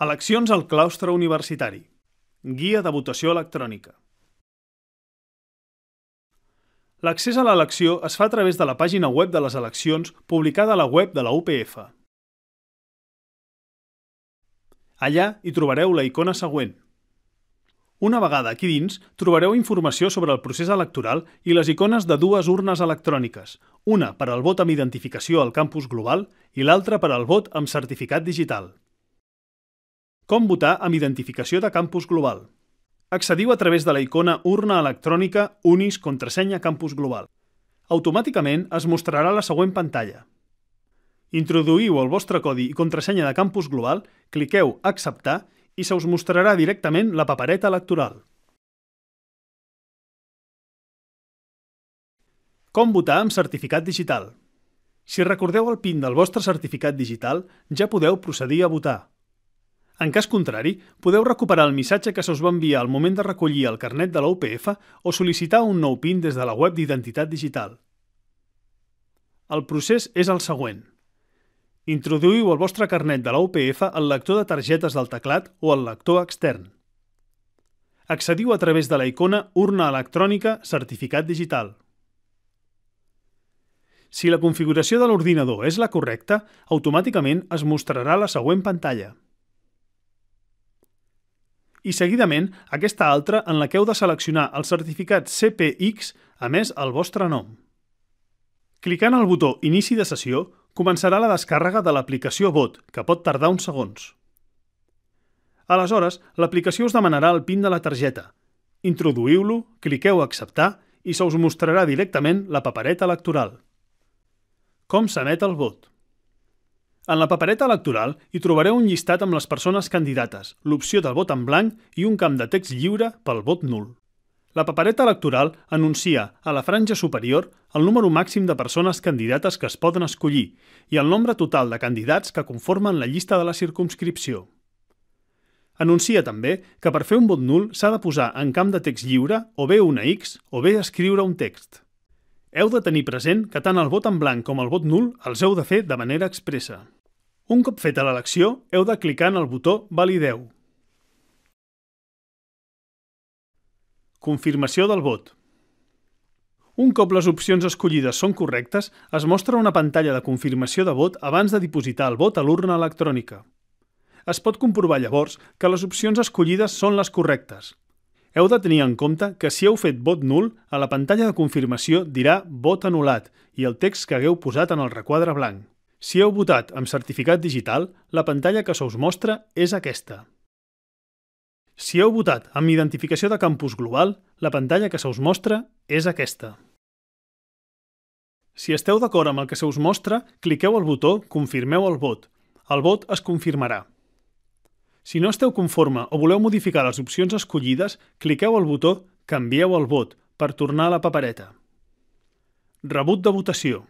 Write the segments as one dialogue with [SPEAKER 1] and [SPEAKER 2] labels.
[SPEAKER 1] Eleccions al claustre universitari. Guia de votació electrònica. L'accés a l'elecció es fa a través de la pàgina web de les eleccions publicada a la web de la UPF. Allà hi trobareu la icona següent. Una vegada aquí dins, trobareu informació sobre el procés electoral i les icones de dues urnes electròniques, una per al vot amb identificació al campus global i l'altra per al vot amb certificat digital. Com votar amb identificació de campus global. Accediu a través de la icona urna electrònica Unis contrasenya campus global. Automàticament es mostrarà la següent pantalla. Introduïu el vostre codi i contrasenya de campus global, cliqueu Acceptar i se us mostrarà directament la papereta electoral. Com votar amb certificat digital? Si recordeu el PIN del vostre certificat digital, ja podeu procedir a votar. En cas contrari, podeu recuperar el missatge que se us va enviar al moment de recollir el carnet de la UPF o sol·licitar un nou PIN des de la web d'identitat digital. El procés és el següent. Introduïu el vostre carnet de la UPF al lector de targetes del teclat o al lector extern. Accediu a través de la icona Urna electrònica Certificat digital. Si la configuració de l'ordinador és la correcta, automàticament es mostrarà la següent pantalla i seguidament aquesta altra en la que heu de seleccionar el certificat CPX a més el vostre nom. Clicant al botó Inici de sessió, començarà la descàrrega de l'aplicació Vot, que pot tardar uns segons. Aleshores, l'aplicació us demanarà el PIN de la targeta. Introduïu-lo, cliqueu Acceptar i se us mostrarà directament la papereta electoral. Com s'emet el vot? En la papereta electoral hi trobareu un llistat amb les persones candidates, l'opció del vot en blanc i un camp de text lliure pel vot nul. La papereta electoral anuncia a la franja superior el número màxim de persones candidates que es poden escollir i el nombre total de candidats que conformen la llista de la circumscripció. Anuncia també que per fer un vot nul s'ha de posar en camp de text lliure o bé una X o bé escriure un text. Heu de tenir present que tant el vot en blanc com el vot nul els heu de fer de manera expressa. Un cop feta l'elecció, heu de clicar en el botó Valideu. Confirmació del vot. Un cop les opcions escollides són correctes, es mostra una pantalla de confirmació de vot abans de dipositar el vot a l'urna electrònica. Es pot comprovar llavors que les opcions escollides són les correctes. Heu de tenir en compte que si heu fet vot nul, a la pantalla de confirmació dirà vot anul·lat i el text que hagueu posat en el requadre blanc. Si heu votat amb certificat digital, la pantalla que se us mostra és aquesta. Si heu votat amb identificació de campus global, la pantalla que se us mostra és aquesta. Si esteu d'acord amb el que se us mostra, cliqueu al botó Confirmeu el vot. El vot es confirmarà. Si no esteu conforme o voleu modificar les opcions escollides, cliqueu al botó Canvieu el vot per tornar a la papereta. Rebut de votació.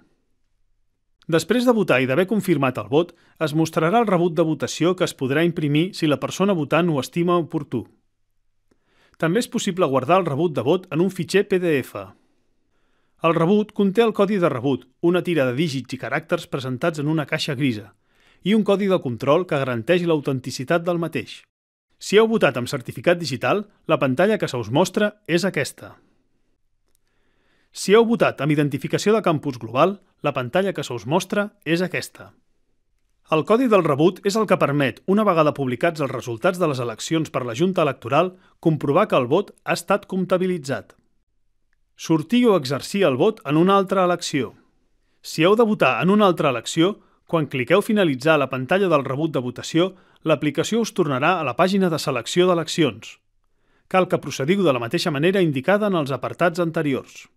[SPEAKER 1] Després de votar i d'haver confirmat el vot, es mostrarà el rebut de votació que es podrà imprimir si la persona votant ho estima oportú. També és possible guardar el rebut de vot en un fitxer PDF. El rebut conté el codi de rebut, una tira de dígits i caràcters presentats en una caixa grisa, i un codi de control que garanteix l'autenticitat del mateix. Si heu votat amb certificat digital, la pantalla que se us mostra és aquesta. Si heu votat amb identificació de campus global, la pantalla que se us mostra és aquesta. El codi del rebut és el que permet, una vegada publicats els resultats de les eleccions per la Junta Electoral, comprovar que el vot ha estat comptabilitzat. Sortir o exercir el vot en una altra elecció. Si heu de votar en una altra elecció, quan cliqueu finalitzar a la pantalla del rebut de votació, l'aplicació us tornarà a la pàgina de selecció d'eleccions. Cal que procediu de la mateixa manera indicada en els apartats anteriors.